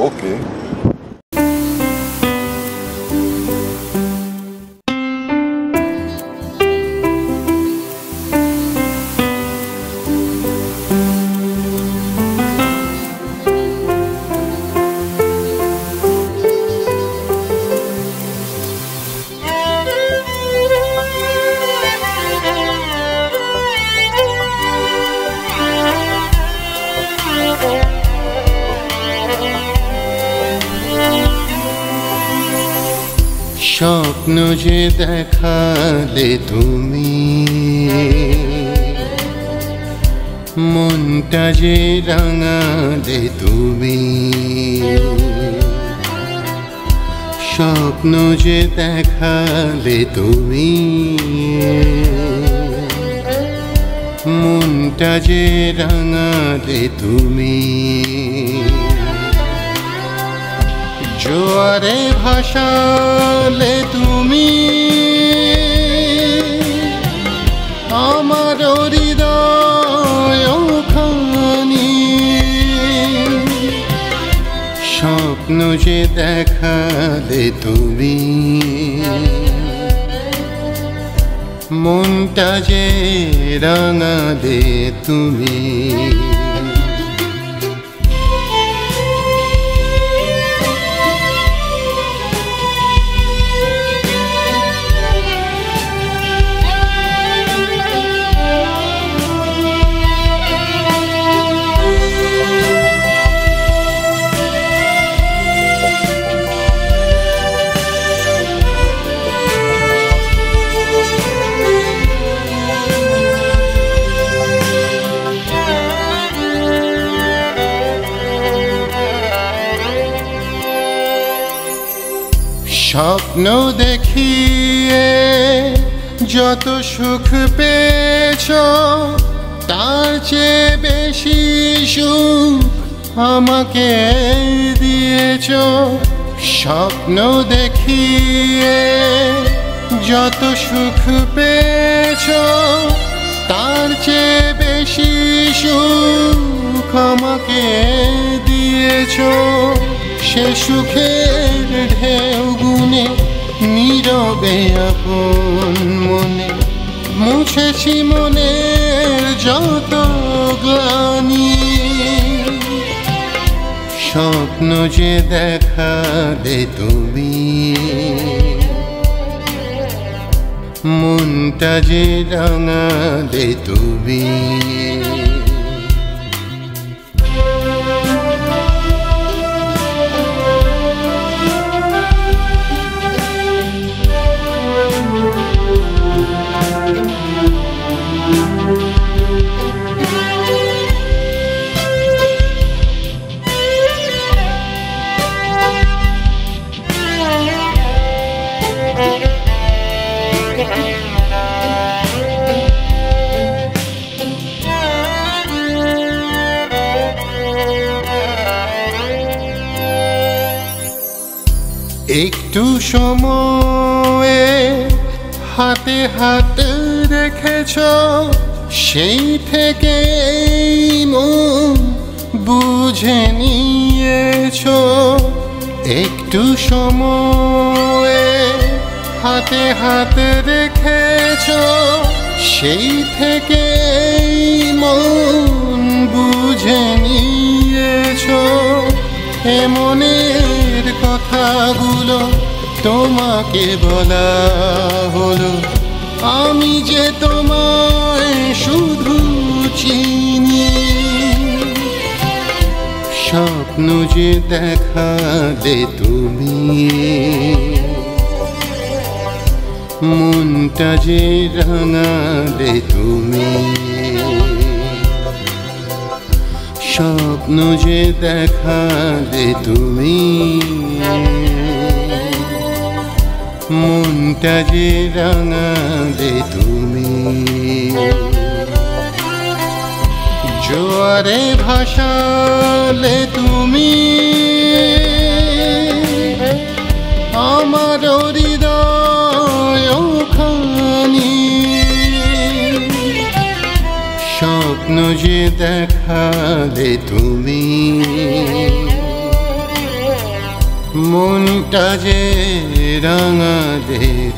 Ok. স্বপ্ন যে দেখালে তুমি। মনটা যে রাঙালে তুমি। স্বপ্ন যে দেখালে তুমি। মনটা যে রাঙালে তুমি। জোয়ারে ভাসালে তুমি আমার হৃদয় খানি স্বপ্ন যে দেখালে তুমি মনটা যে রাঙালে তুমি। স্বপ্ন দেখিয়ে যত সুখ পেয়েছ, তার চেয়ে বেশি সুখ আমাকে দিয়েছ। স্বপ্ন দেখিয়ে যত সুখ পেয়েছ, তার চেয়ে বেশি সুখ আমাকে দিয়েছ। সে সুখের ঢেউ গুনে, নীরবে আপন মনে। মুছেছি মনের যত গ্লানি। স্বপ্ন যে দেখালে তুমি। মনটা যে রাঙালে তুমি। একটু সময়ে হাতে হাত রেখেছ, সেই থেকে মন বুঝে নিয়েছ। একটু সময়ে হাতে হাত রেখেছ, সেই থেকে মন বুঝে নিয়েছ। এমনের কথাগুলো তোমাকে বলা হলো, আমি যে তোমায় শুধু চিনি। স্বপ্ন যে দেখালে তুমি। মনটা যে রাঙালে তুমি। স্বপ্ন যে দেখালে তুমি। মনটা যে রাঙালে তুমি। জোয়ারে ভাসালে তুমি। আমার হৃদয় খানি স্বপ্ন যে দেখালে তুমি। মনটা যে রাঙালে তুমি